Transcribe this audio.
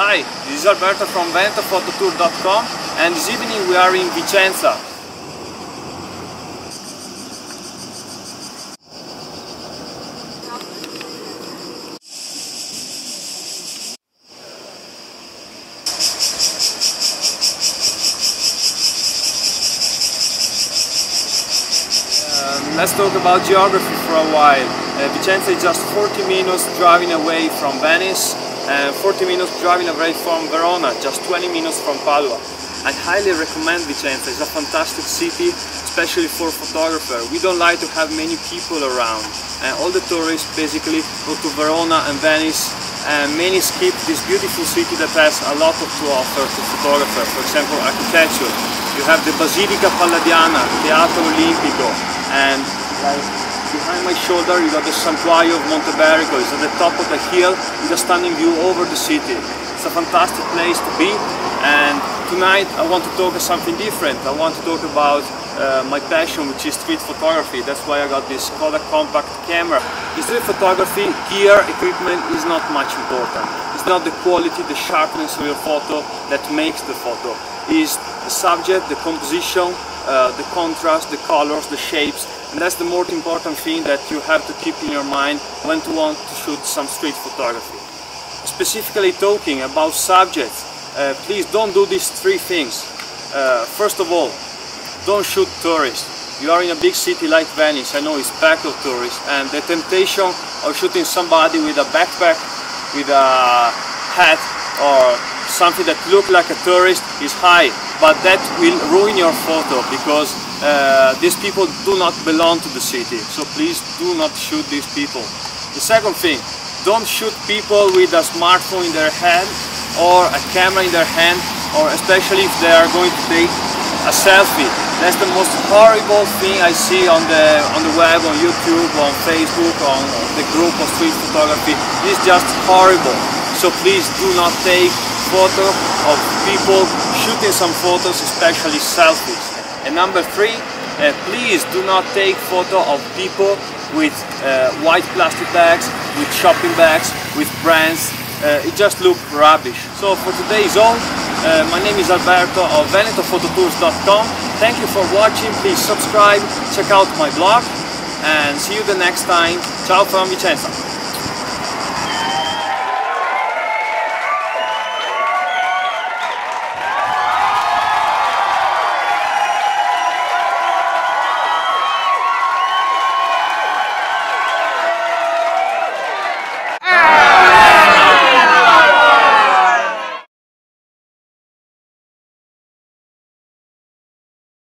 Hi, this is Alberto from VenetoPhototour.com and this evening we are in Vicenza. let's talk about geography for a while. Uh, Vicenza is just 40 minutes driving away from Venice and 40 minutes driving away from Verona, just 20 minutes from Padua. I highly recommend Vicenza, it's a fantastic city, especially for photographer. We don't like to have many people around. And all the tourists basically go to Verona and Venice and many skip this beautiful city that has a lot to offer to photographer. For example, architecture. You have the Basilica Palladiana, Teatro Olimpico, and like behind my shoulder you got the Santuario of Monte Berico. It's at the top of the hill with a stunning view over the city. It's a fantastic place to be and tonight I want to talk about something different. I want to talk about uh, my passion which is street photography. That's why I got this Kodak compact camera. In street photography, gear, equipment is not much important. It's not the quality, the sharpness of your photo that makes the photo. It's the subject, the composition, uh, the contrast, the colors, the shapes, and that's the most important thing that you have to keep in your mind when to want to shoot some street photography. Specifically talking about subjects, uh, please don't do these three things. Uh, first of all, don't shoot tourists. You are in a big city like Venice, I know it's packed of tourists, and the temptation of shooting somebody with a backpack, with a hat, or something that looks like a tourist is high but that will ruin your photo because uh, these people do not belong to the city. So please do not shoot these people. The second thing don't shoot people with a smartphone in their hand or a camera in their hand or especially if they are going to take a selfie. That's the most horrible thing I see on the on the web on YouTube on Facebook on the group of street photography. It's just horrible so please do not take photo of people shooting some photos, especially selfies. And number three, uh, please do not take photo of people with uh, white plastic bags, with shopping bags, with brands. Uh, it just looks rubbish. So for today is all. Uh, my name is Alberto of VenetoPhototours.com. Thank you for watching. Please subscribe, check out my blog, and see you the next time. Ciao from Vicenza.